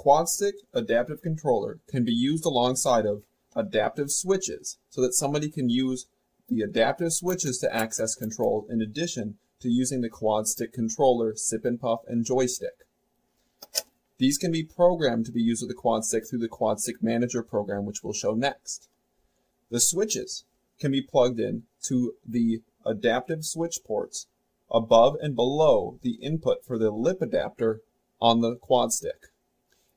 Quad-stick adaptive controller can be used alongside of adaptive switches so that somebody can use the adaptive switches to access control in addition to using the quad-stick controller, sip and puff, and joystick. These can be programmed to be used with the quad-stick through the quad-stick manager program, which we'll show next. The switches can be plugged in to the adaptive switch ports above and below the input for the lip adapter on the quad stick.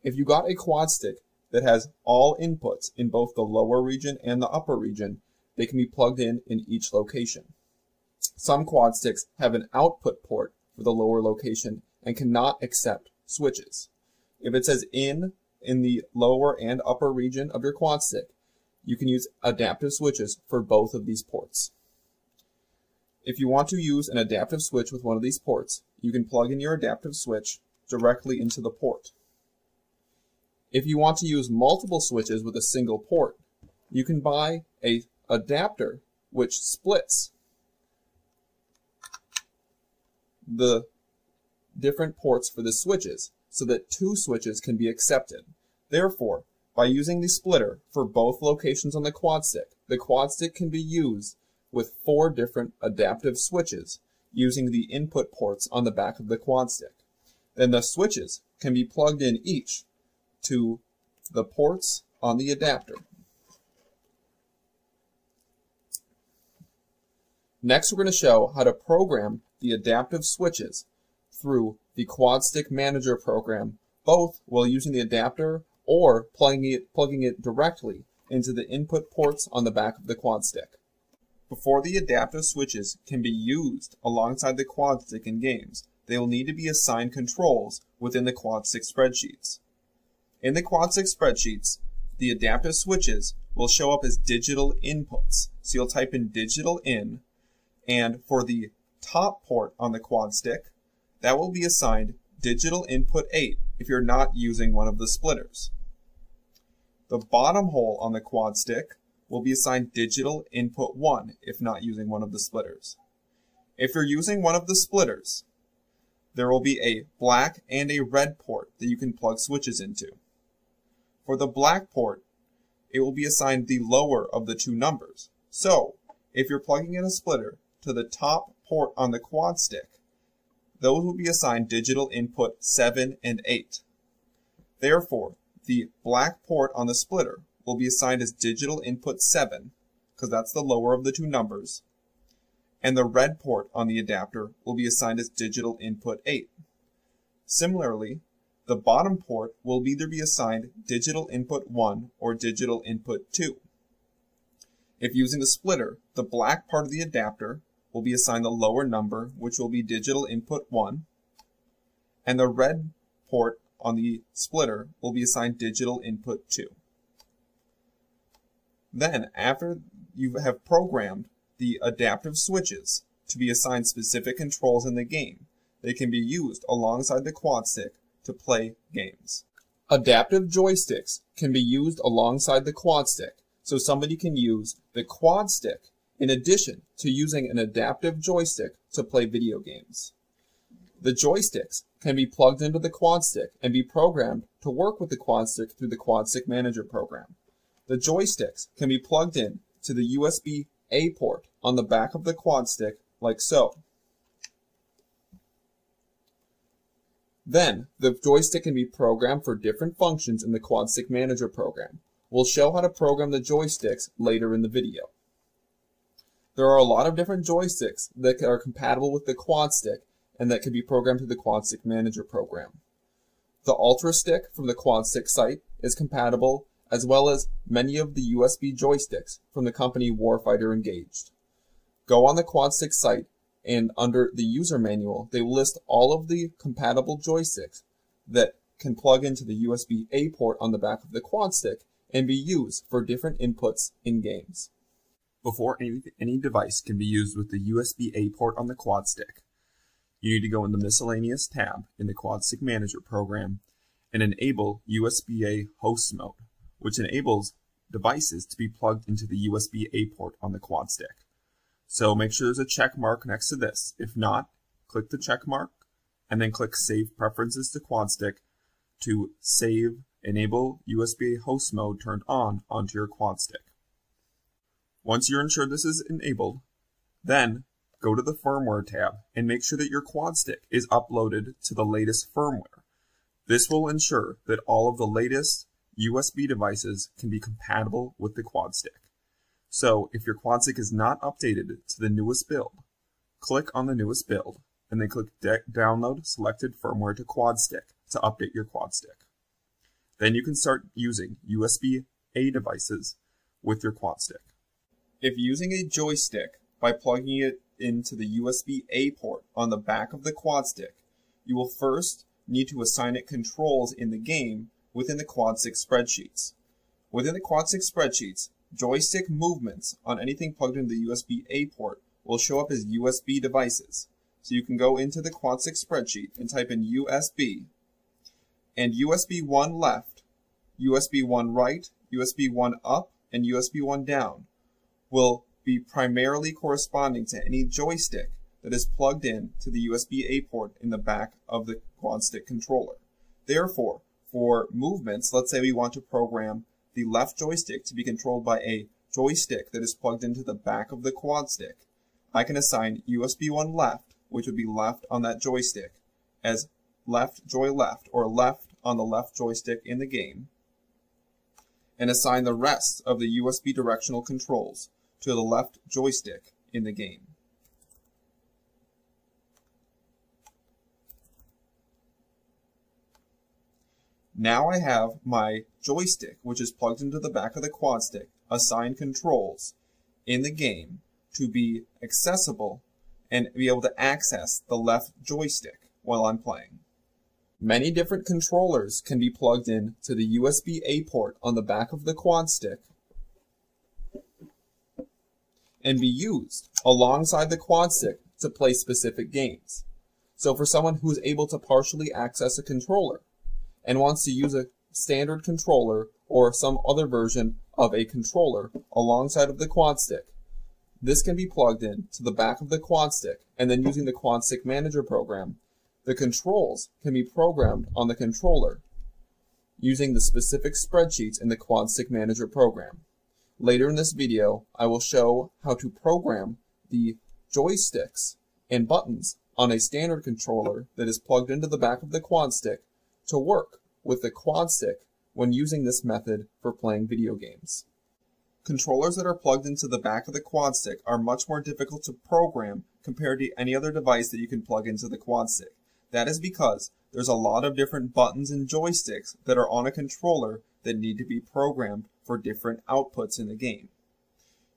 If you got a quad stick that has all inputs in both the lower region and the upper region, they can be plugged in in each location. Some quad sticks have an output port for the lower location and cannot accept switches. If it says in in the lower and upper region of your quad stick, you can use adaptive switches for both of these ports. If you want to use an adaptive switch with one of these ports, you can plug in your adaptive switch directly into the port. If you want to use multiple switches with a single port, you can buy a adapter which splits the different ports for the switches so that two switches can be accepted. Therefore, by using the splitter for both locations on the quad stick, the quad stick can be used with four different adaptive switches using the input ports on the back of the quad stick. Then the switches can be plugged in each to the ports on the adapter. Next, we're going to show how to program the adaptive switches through the Quad Stick Manager program, both while using the adapter or plugging it, plugging it directly into the input ports on the back of the quad stick. Before the adaptive switches can be used alongside the quad stick in games, they will need to be assigned controls within the quad stick spreadsheets. In the quad stick spreadsheets, the adaptive switches will show up as digital inputs. So you'll type in digital in, and for the top port on the quad stick, that will be assigned digital input 8 if you're not using one of the splitters. The bottom hole on the quad stick will be assigned digital input 1 if not using one of the splitters. If you're using one of the splitters, there will be a black and a red port that you can plug switches into. For the black port, it will be assigned the lower of the two numbers. So, if you're plugging in a splitter to the top port on the quad stick, those will be assigned digital input 7 and 8. Therefore, the black port on the splitter will be assigned as digital input 7, because that's the lower of the two numbers, and the red port on the adapter will be assigned as digital input 8. Similarly, the bottom port will either be assigned digital input 1 or digital input 2. If using a splitter, the black part of the adapter will be assigned the lower number, which will be digital input 1, and the red port on the splitter will be assigned digital input 2. Then, after you have programmed the adaptive switches to be assigned specific controls in the game, they can be used alongside the quad stick to play games. Adaptive joysticks can be used alongside the quad stick, so somebody can use the quad stick in addition to using an adaptive joystick to play video games. The joysticks can be plugged into the quad stick and be programmed to work with the quad stick through the Quad Stick Manager program. The joysticks can be plugged in to the USB A port on the back of the quad stick like so. Then, the joystick can be programmed for different functions in the Quad Stick Manager program. We'll show how to program the joysticks later in the video. There are a lot of different joysticks that are compatible with the quad stick and that can be programmed through the Quad Stick Manager program. The Ultra Stick from the Quad Stick site is compatible, as well as many of the USB joysticks from the company Warfighter Engaged. Go on the Quad Stick site and under the user manual, they list all of the compatible joysticks that can plug into the USB A port on the back of the quad stick and be used for different inputs in games. Before any, any device can be used with the USB-A port on the quad stick, you need to go in the Miscellaneous tab in the Quad Stick Manager program and enable USB-A host mode, which enables devices to be plugged into the USB-A port on the quad stick. So make sure there's a check mark next to this. If not, click the check mark and then click Save Preferences to QuadStick to save enable USB host mode turned on onto your QuadStick. Once you're ensured this is enabled, then go to the firmware tab and make sure that your QuadStick is uploaded to the latest firmware. This will ensure that all of the latest USB devices can be compatible with the quad stick. So if your quad stick is not updated to the newest build, click on the newest build and then click download selected firmware to QuadStick to update your QuadStick. Then you can start using USB-A devices with your QuadStick. If using a joystick by plugging it into the USB-A port on the back of the QuadStick, you will first need to assign it controls in the game within the QuadStick spreadsheets. Within the QuadStick spreadsheets, joystick movements on anything plugged into the USB-A port will show up as USB devices. So you can go into the quad stick spreadsheet and type in USB and USB 1 left, USB 1 right, USB 1 up, and USB 1 down will be primarily corresponding to any joystick that is plugged in to the USB-A port in the back of the quad stick controller. Therefore, for movements, let's say we want to program the left joystick to be controlled by a joystick that is plugged into the back of the quad stick. I can assign USB 1 left, which would be left on that joystick, as left joy left, or left on the left joystick in the game, and assign the rest of the USB directional controls to the left joystick in the game. Now I have my joystick, which is plugged into the back of the quad stick, assigned controls in the game to be accessible and be able to access the left joystick while I'm playing. Many different controllers can be plugged in to the USB-A port on the back of the quad stick and be used alongside the quad stick to play specific games. So for someone who is able to partially access a controller and wants to use a standard controller or some other version of a controller alongside of the quad stick, this can be plugged in to the back of the quad stick and then using the quad stick manager program the controls can be programmed on the controller using the specific spreadsheets in the QuadStick Manager program. Later in this video, I will show how to program the joysticks and buttons on a standard controller that is plugged into the back of the quad stick to work with the quad stick when using this method for playing video games. Controllers that are plugged into the back of the quad stick are much more difficult to program compared to any other device that you can plug into the quad stick. That is because there's a lot of different buttons and joysticks that are on a controller that need to be programmed for different outputs in the game.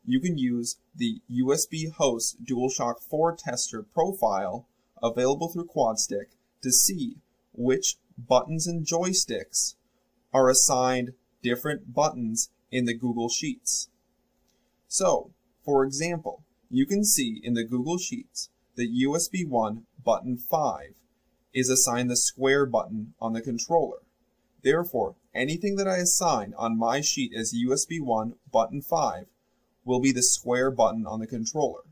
You can use the USB host DualShock 4 tester profile available through QuadStick to see which buttons and joysticks are assigned different buttons in the Google Sheets. So, for example, you can see in the Google Sheets that USB 1 button 5 is assigned the square button on the controller. Therefore, anything that I assign on my sheet as USB 1 button 5 will be the square button on the controller.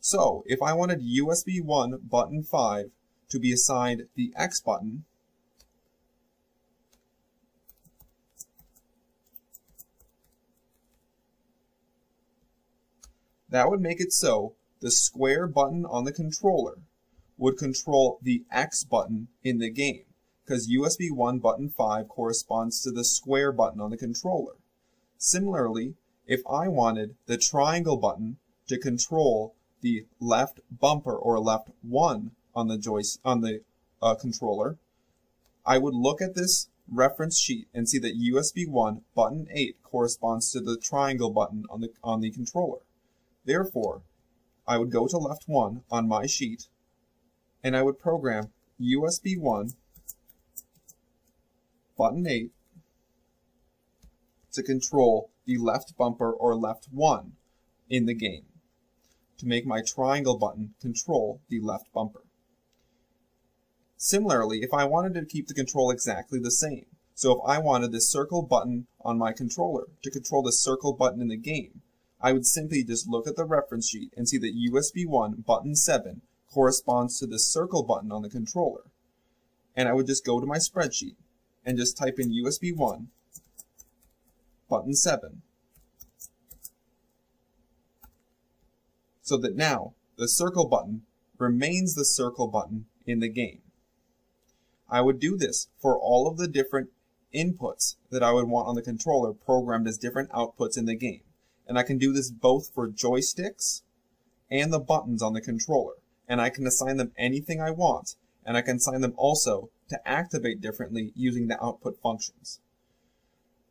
So, if I wanted USB 1 button 5 to be assigned the X button, that would make it so the square button on the controller would control the X button in the game because USB 1 button 5 corresponds to the square button on the controller. Similarly, if I wanted the triangle button to control the left bumper or left 1 on the on the uh, controller, I would look at this reference sheet and see that USB 1 button 8 corresponds to the triangle button on the on the controller. Therefore, I would go to left 1 on my sheet and I would program USB 1 button 8 to control the left bumper or left 1 in the game to make my triangle button control the left bumper. Similarly, if I wanted to keep the control exactly the same, so if I wanted the circle button on my controller to control the circle button in the game, I would simply just look at the reference sheet and see that USB 1 button 7 corresponds to the circle button on the controller. And I would just go to my spreadsheet and just type in USB 1, button 7, so that now the circle button remains the circle button in the game. I would do this for all of the different inputs that I would want on the controller programmed as different outputs in the game. And I can do this both for joysticks and the buttons on the controller. And I can assign them anything I want, and I can assign them also to activate differently using the output functions.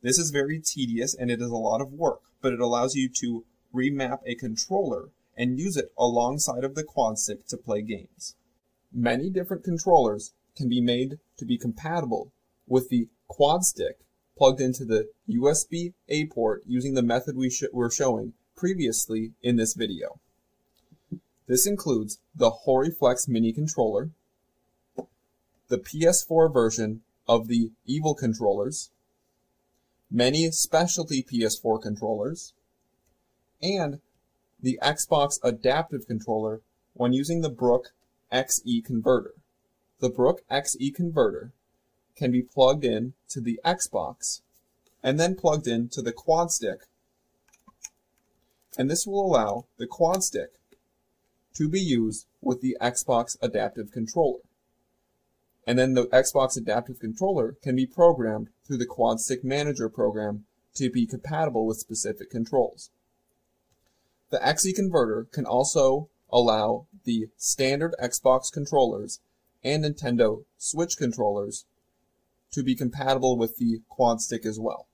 This is very tedious and it is a lot of work, but it allows you to remap a controller and use it alongside of the quad stick to play games. Many different controllers can be made to be compatible with the quad stick plugged into the USB-A port using the method we sh were showing previously in this video. This includes the HoriFlex mini controller, the PS4 version of the Evil controllers, many specialty PS4 controllers, and the Xbox adaptive controller when using the Brook XE converter. The Brook XE converter can be plugged in to the Xbox and then plugged in to the quad stick. And this will allow the quad stick to be used with the Xbox adaptive controller. And then the Xbox adaptive controller can be programmed through the quad stick manager program to be compatible with specific controls. The XE converter can also allow the standard Xbox controllers and Nintendo Switch controllers to be compatible with the quad stick as well.